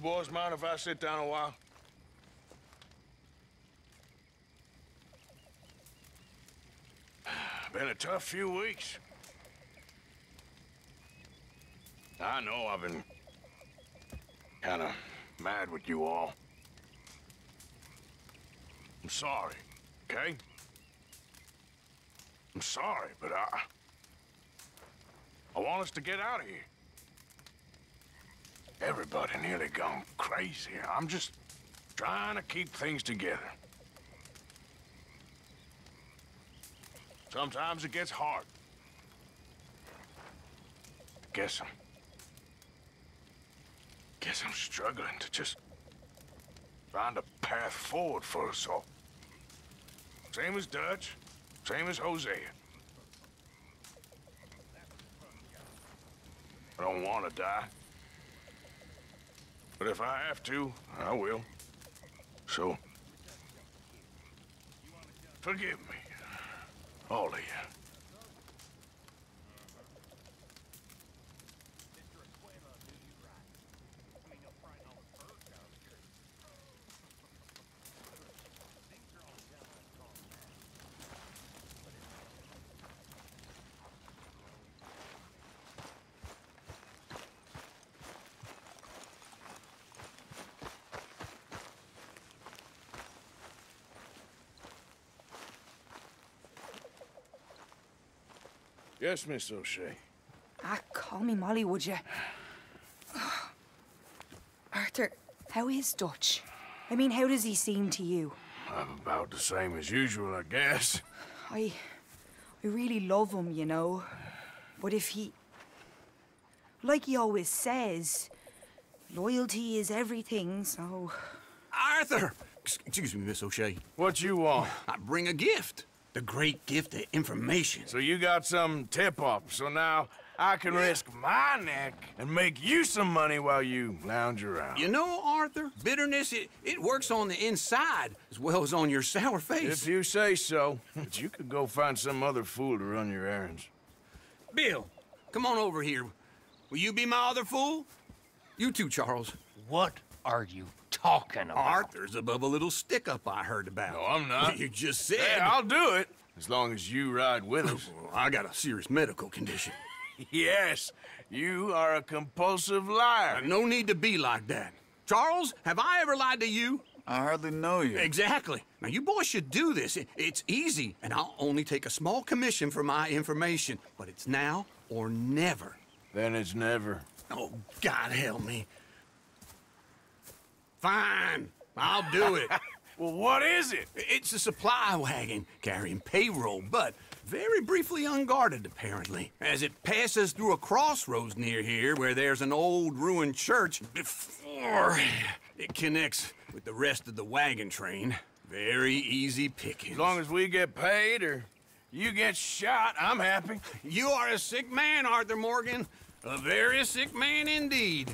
boys mind if I sit down a while? Been a tough few weeks. I know I've been kind of mad with you all. I'm sorry, okay? I'm sorry, but I... I want us to get out of here. Everybody nearly gone crazy. I'm just trying to keep things together. Sometimes it gets hard. Guess I'm... Guess I'm struggling to just find a path forward for us all. Same as Dutch, same as Hosea. I don't want to die. But if I have to, I will. So, forgive me, all of you. Yes, Miss O'Shea. Ah, call me Molly, would you? Arthur, how is Dutch? I mean, how does he seem to you? I'm about the same as usual, I guess. I... I really love him, you know. But if he... Like he always says, loyalty is everything, so... Arthur! Excuse me, Miss O'Shea. What you want? I bring a gift. The great gift of information. So you got some tip-off, so now I can risk my neck and make you some money while you lounge around. You know, Arthur, bitterness, it, it works on the inside as well as on your sour face. If you say so, but you could go find some other fool to run your errands. Bill, come on over here. Will you be my other fool? You too, Charles. What are you talking about? Arthur's above a little stick-up I heard about. No, I'm not. You just said... Hey, I'll do it, as long as you ride with us. I got a serious medical condition. yes, you are a compulsive liar. No need to be like that. Charles, have I ever lied to you? I hardly know you. Exactly. Now, you boys should do this. It, it's easy, and I'll only take a small commission for my information. But it's now or never. Then it's never. Oh, God help me. Fine. I'll do it. well, what is it? It's a supply wagon carrying payroll, but very briefly unguarded, apparently. As it passes through a crossroads near here where there's an old ruined church before it connects with the rest of the wagon train. Very easy picking. As long as we get paid or you get shot, I'm happy. You are a sick man, Arthur Morgan. A very sick man indeed.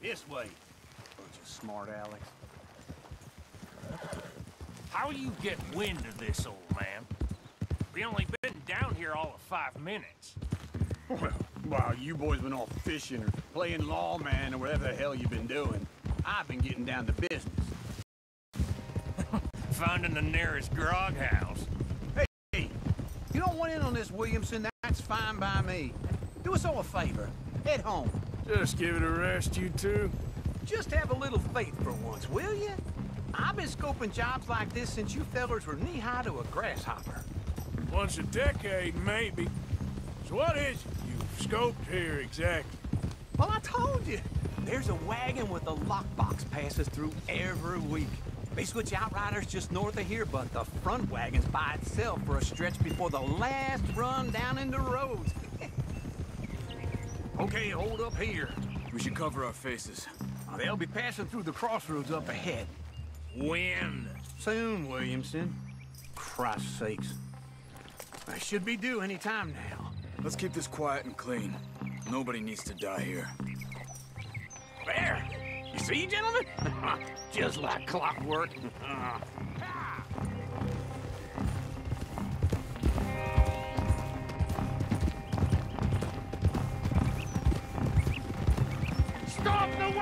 This way. Bunch of smart Alex. How you get wind of this, old man? We only been down here all of five minutes. Well, while you boys been off fishing or playing lawman or whatever the hell you've been doing, I've been getting down to business. Finding the nearest grog house. Hey, Hey, you don't want in on this, Williamson, that's fine by me. Do us all a favor. Head home. Just give it a rest, you two. Just have a little faith for once, will you? I've been scoping jobs like this since you fellers were knee-high to a grasshopper. Once a decade, maybe. So what is it you've scoped here exactly? Well, I told you. There's a wagon with a lockbox passes through every week. They switch outriders just north of here, but the front wagon's by itself for a stretch before the last run down into Rhodes. Okay, hold up here. We should cover our faces. Uh, they'll be passing through the crossroads up ahead. When? Soon, Williamson. Christ's sakes. I should be due any time now. Let's keep this quiet and clean. Nobody needs to die here. There! You see, gentlemen? Just like clockwork.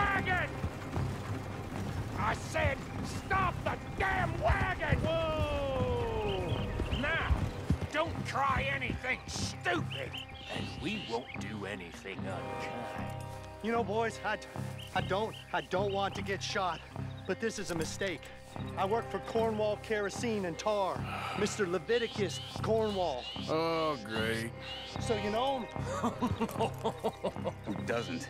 wagon! I said, stop the damn wagon! Whoa! Now, don't try anything stupid, and we won't do anything unkind. You know, boys, I, I don't, I don't want to get shot, but this is a mistake. I work for Cornwall Kerosene and Tar, Mr. Leviticus Cornwall. Oh, great. So you know him? Who doesn't?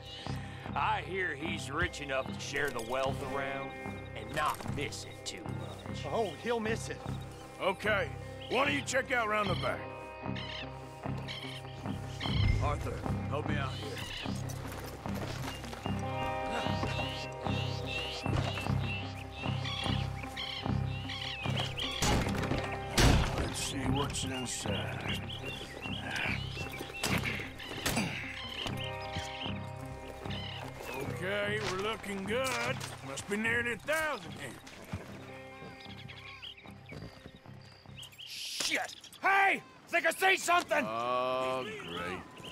I hear he's rich enough to share the wealth around and not miss it too much. Oh, he'll miss it. Okay, why don't you check out round the back? Arthur, help me out here. Let's see what's inside. Okay, we're looking good. Must be nearly a thousand here. Shit! Hey! Think I see something! Oh, great.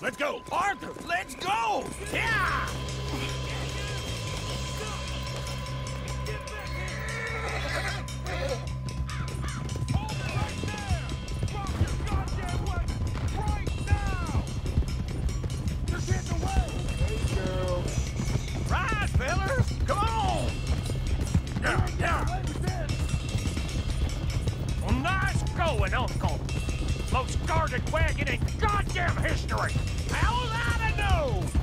Let's go. Arthur, let's go! Yeah! Fellas! Come on! Yeah, yeah. Well, nice going, Uncle. Most guarded wagon in goddamn history. How was I know?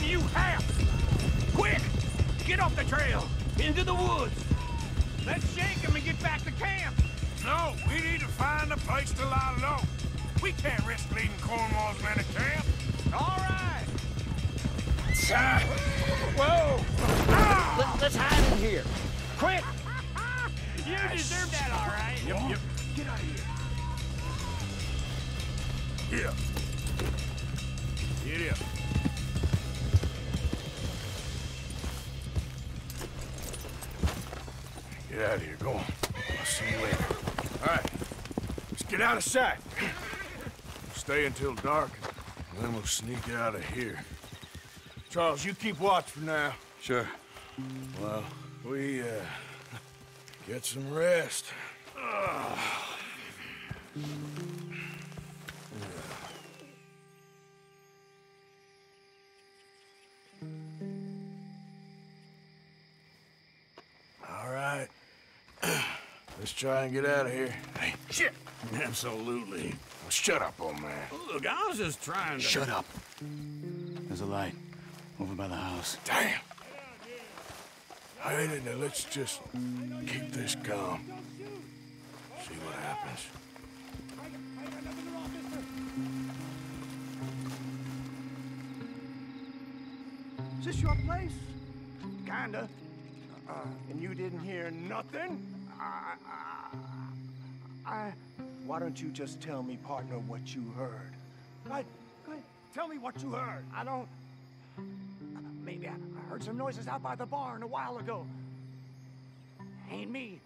Fast you have. Quick! Get off the trail! Into the woods! Let's shake them and get back to camp! No, we need to find a place to lie low. We can't risk leading Cornwall's men to camp. All right! Ah. Whoa! Ah. Let's hide in here. Quick! you deserve that, all right. Yep, yep. Get out of here. Yeah. Get up. Get out of here. Go on. I'll see you later. All right. Let's get out of sight. Stay until dark, and then we'll sneak out of here. Charles, you keep watch for now. Sure. Well, we, uh, get some rest. All try and get out of here. Hey, shit! Absolutely. Well, shut up, old man. Look, I was just trying to... Shut up. There's a light over by the house. Damn! Hey, now let's just keep this calm. See what happens. Is this your place? Kinda. Uh, and you didn't hear nothing? I, I, I, why don't you just tell me, partner, what you heard? Go ahead. Tell me what you heard. I don't... Maybe I, I heard some noises out by the barn a while ago. Ain't me.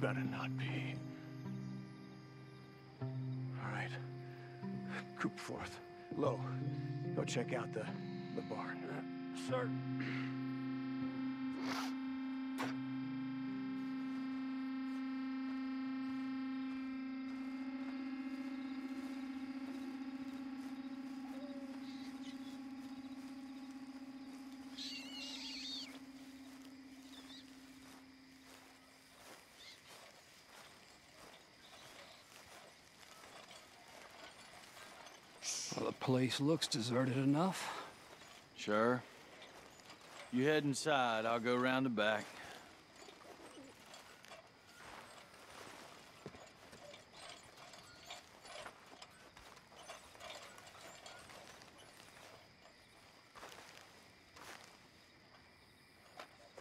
Better not be. All right. Coopforth. Low. Go check out the, the barn. sir. Place looks deserted enough. Sure. You head inside, I'll go round the back.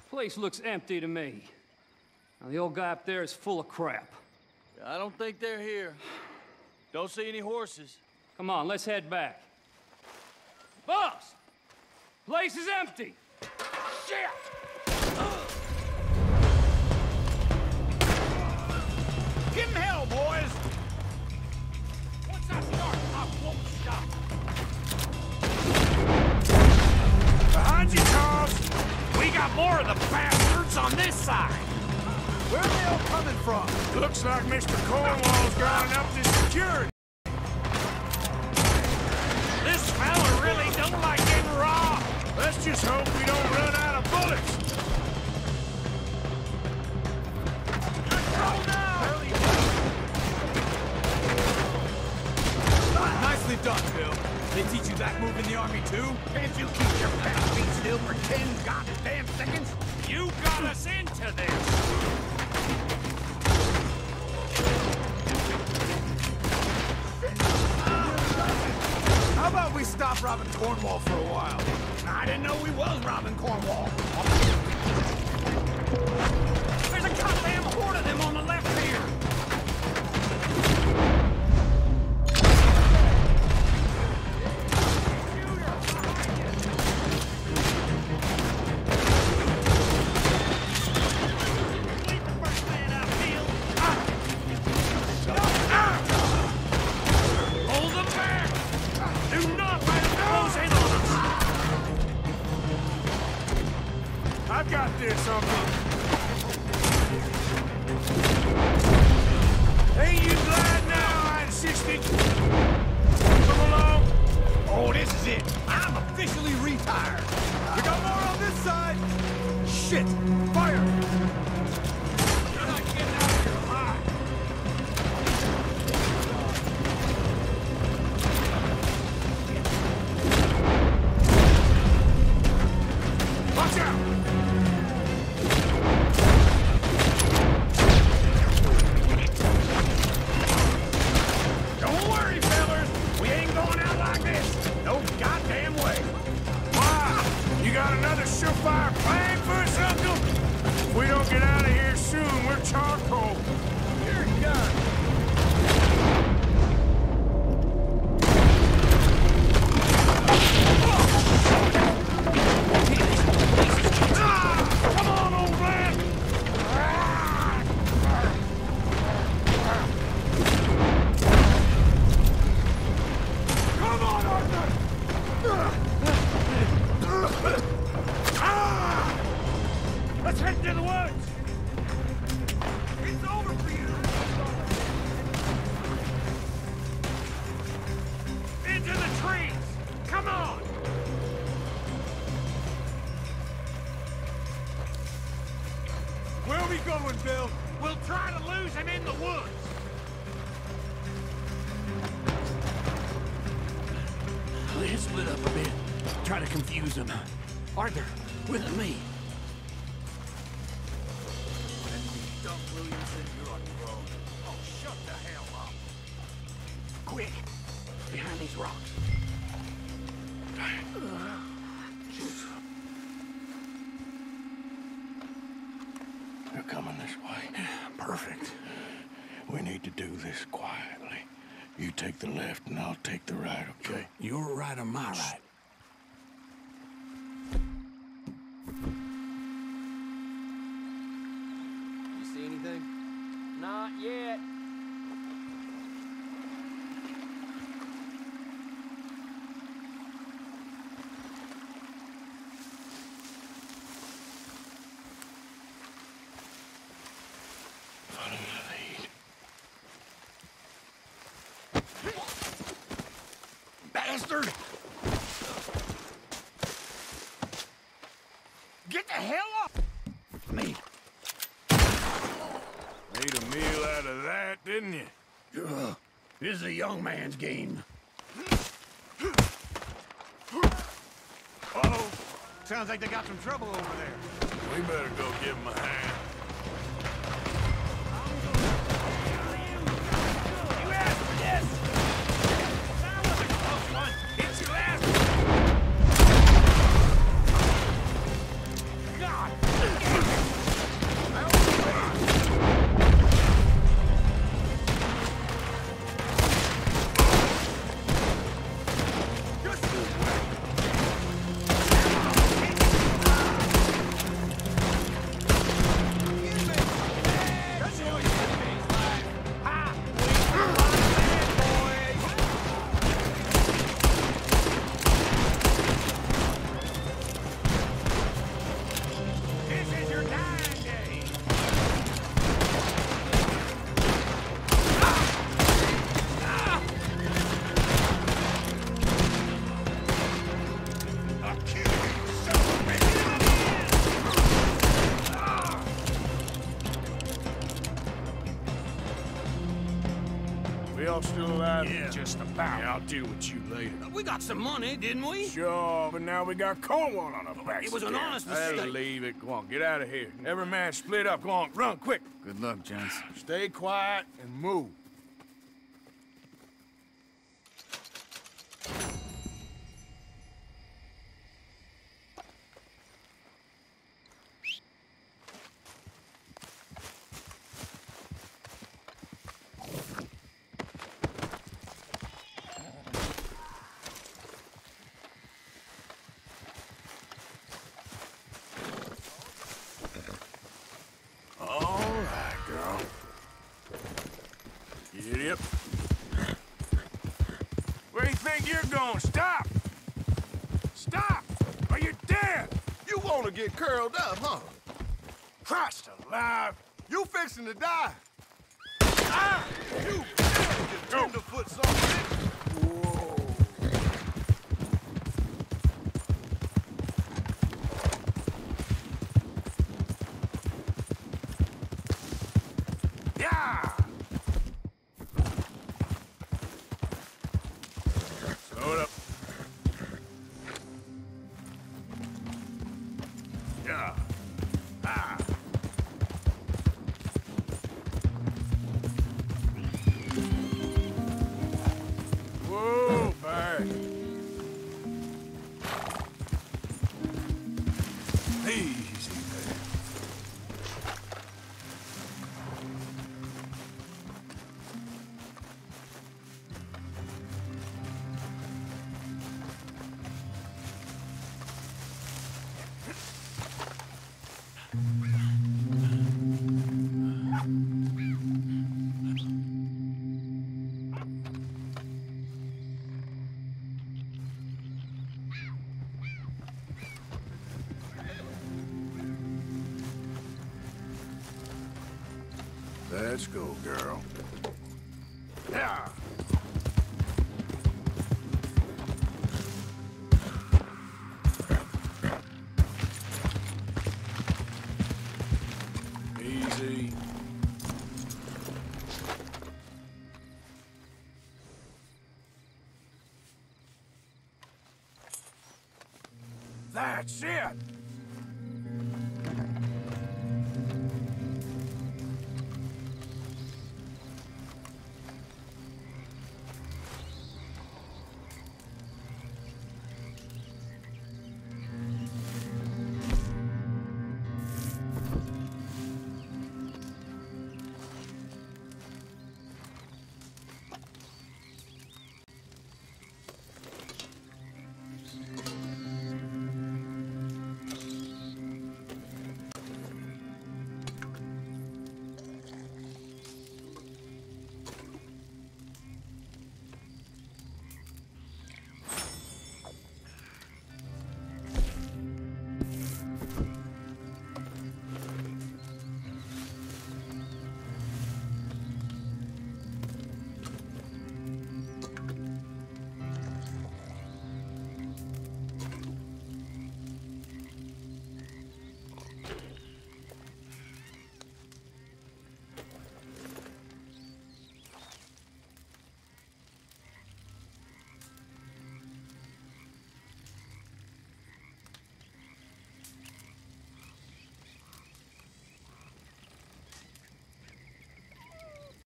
Place looks empty to me. Now, the old guy up there is full of crap. I don't think they're here. Don't see any horses. Come on, let's head back. Boss! Place is empty! Shit! Army, too? Can't you keep your back feet still for ten goddamn seconds? You got us into this! How about we stop robbing Cornwall for a while? I didn't know we was robbing Cornwall. There's a goddamn horde of them on the left with me. Dump Williamson, you're a drone. Oh, shut the hell up. Quick! Behind these rocks. They're coming this way. Perfect. We need to do this quietly. You take the left and I'll take the right, okay? You're right on my right. You see anything? Not yet. Follow my lead. Bastard! Get the hell up! Me. Made a meal out of that, didn't you? Ugh. This is a young man's game. Oh, Sounds like they got some trouble over there. About. Yeah, I'll deal with you later. We got some money, didn't we? Sure, but now we got Cornwall on our backs. It was an honest That'll mistake. leave it. Go on, get out of here. Every man split up. Go on, run quick. Good luck, gents. Stay quiet and move. All right, girl. Get up. Where do you think? Stop! Stop! Are you dead? You want to get curled up, huh? Christ alive! You fixing to die. Ah! You just tenderfoot son Let's go, girl. Yeah.